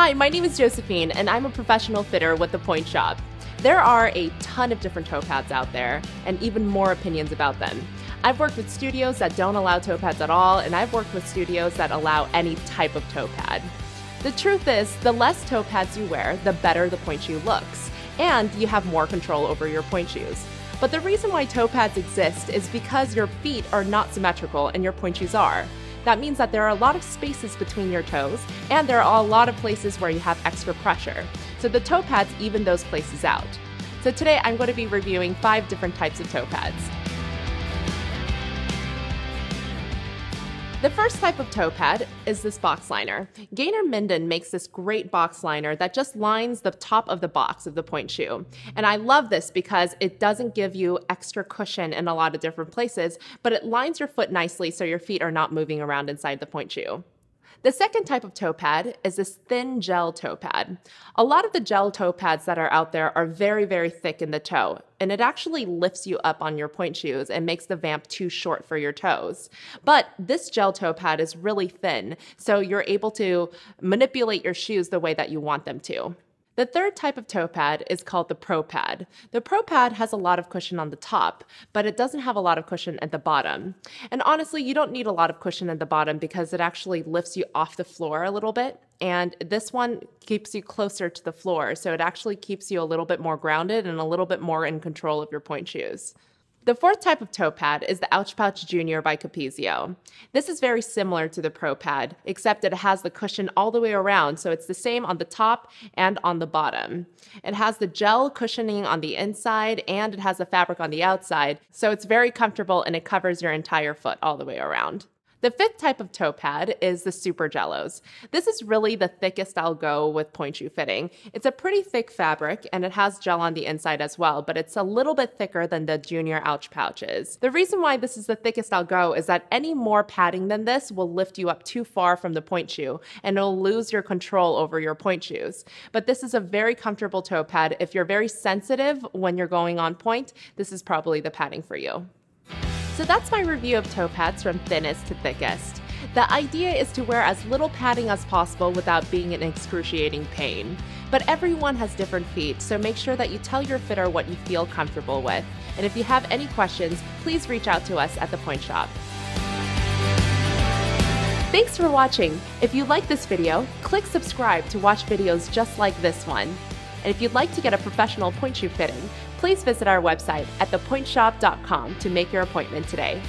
Hi, my name is Josephine, and I'm a professional fitter with the Pointe Shop. There are a ton of different toe pads out there, and even more opinions about them. I've worked with studios that don't allow toe pads at all, and I've worked with studios that allow any type of toe pad. The truth is, the less toe pads you wear, the better the pointe shoe looks, and you have more control over your pointe shoes. But the reason why toe pads exist is because your feet are not symmetrical and your pointe shoes are. That means that there are a lot of spaces between your toes, and there are a lot of places where you have extra pressure. So the toe pads even those places out. So today I'm going to be reviewing five different types of toe pads. The first type of toe pad is this box liner. Gaynor Minden makes this great box liner that just lines the top of the box of the pointe shoe. And I love this because it doesn't give you extra cushion in a lot of different places, but it lines your foot nicely so your feet are not moving around inside the pointe shoe. The second type of toe pad is this thin gel toe pad. A lot of the gel toe pads that are out there are very, very thick in the toe, and it actually lifts you up on your pointe shoes and makes the vamp too short for your toes. But this gel toe pad is really thin, so you're able to manipulate your shoes the way that you want them to. The third type of toe pad is called the Pro Pad. The Pro Pad has a lot of cushion on the top, but it doesn't have a lot of cushion at the bottom. And honestly, you don't need a lot of cushion at the bottom because it actually lifts you off the floor a little bit. And this one keeps you closer to the floor, so it actually keeps you a little bit more grounded and a little bit more in control of your pointe shoes. The fourth type of toe pad is the Ouch Pouch Junior by Capezio. This is very similar to the Pro Pad, except it has the cushion all the way around, so it's the same on the top and on the bottom. It has the gel cushioning on the inside and it has the fabric on the outside, so it's very comfortable and it covers your entire foot all the way around. The fifth type of toe pad is the Super Jellos. This is really the thickest I'll go with pointe shoe fitting. It's a pretty thick fabric and it has gel on the inside as well, but it's a little bit thicker than the Junior Ouch pouches. The reason why this is the thickest I'll go is that any more padding than this will lift you up too far from the pointe shoe and it'll lose your control over your pointe shoes. But this is a very comfortable toe pad. If you're very sensitive when you're going on pointe, this is probably the padding for you. So that's my review of toe pads from thinnest to thickest. The idea is to wear as little padding as possible without being in excruciating pain. But everyone has different feet, so make sure that you tell your fitter what you feel comfortable with. And if you have any questions, please reach out to us at the Pointe Shop. Thanks for watching. If you like this video, click subscribe to watch videos just like this one. And if you'd like to get a professional pointe shoe fitting, please visit our website at thepointeshop.com to make your appointment today.